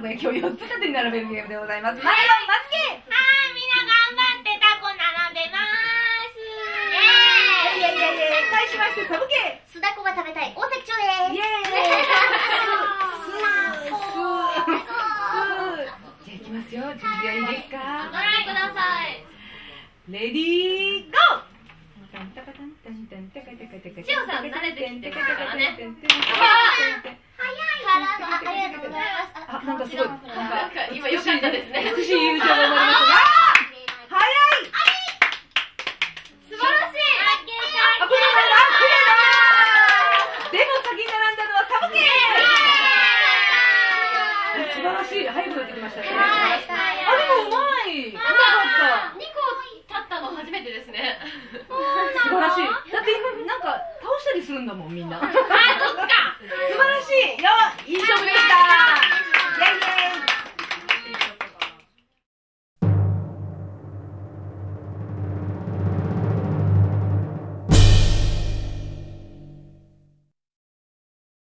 並べるゲームでございます。前番松木あーみんな頑張ってタコ並べます。い。やい。やい。や対しましてサブケ酢だこが食べたい。大崎町ですイエーイじゃあい。きますよ準備はい。い。ですかご覧ください。レディーゴーしおさん慣れてきてますからねありがとうござい。ますあ、なんかすごい、なんか今良かったですね美しい友情が生まれました早い。素晴らしいあ、これだ、あ、クレだ。でも先に並んだのはサブケー。素晴らしい、早くなってきましたね。はいあ、でもうまい。うまかっ2個立ったの初めてですねた。素晴らしい。だって今なんか倒したりするんだもんみんな。素あそっか晴らしい